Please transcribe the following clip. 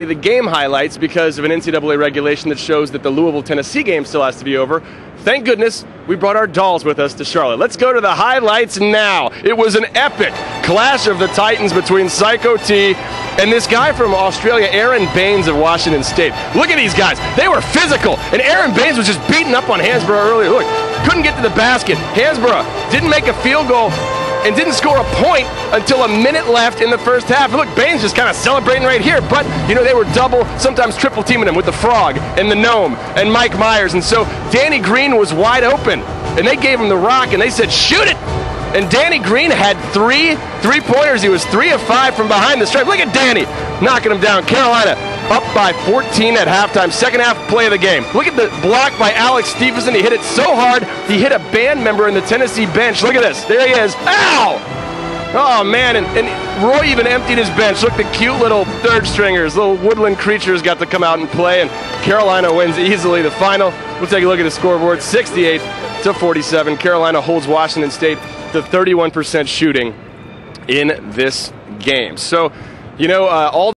the game highlights because of an NCAA regulation that shows that the Louisville Tennessee game still has to be over. Thank goodness we brought our dolls with us to Charlotte. Let's go to the highlights now. It was an epic clash of the Titans between Psycho T and this guy from Australia, Aron Baynes of Washington State. Look at these guys. They were physical, and Aron Baynes was just beating up on Hansbrough earlier. Look, couldn't get to the basket. Hansbrough didn't make a field goal and didn't score a point until a minute left in the first half. Look, Baynes just kind of celebrating right here, but you know they were double, sometimes triple teaming him with the Frog and the Gnome and Mike Myers, and so Danny Green was wide open, and they gave him the rock and they said, "Shoot it!" And Danny Green had three three pointers. He was three of five from behind the stripe. Look at Danny knocking him down. Carolina up by 14 at halftime. Second half play of the game. Look at the block by Alex Stepheson. He hit it so hard, he hit a band member in the Tennessee bench. Look at this. There he is. Ow! Oh, man. And, and Roy even emptied his bench. Look, the cute little third stringers, little woodland creatures got to come out and play. And Carolina wins easily the final. We'll take a look at the scoreboard 68 to 47. Carolina holds Washington State to 31% shooting in this game. So, you know, uh, all